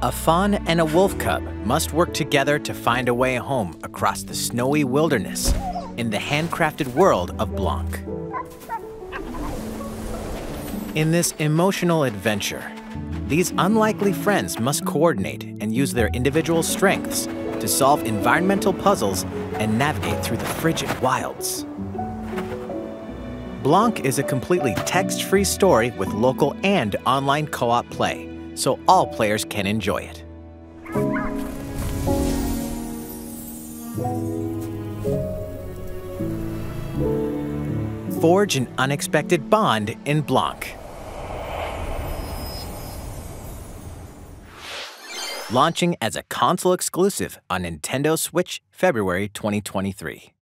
A fawn and a wolf cub must work together to find a way home across the snowy wilderness in the handcrafted world of Blanc. In this emotional adventure, these unlikely friends must coordinate and use their individual strengths to solve environmental puzzles and navigate through the frigid wilds. Blanc is a completely text-free story with local and online co-op play, so all players can enjoy it. Forge an unexpected bond in Blanc. Launching as a console exclusive on Nintendo Switch February 2023.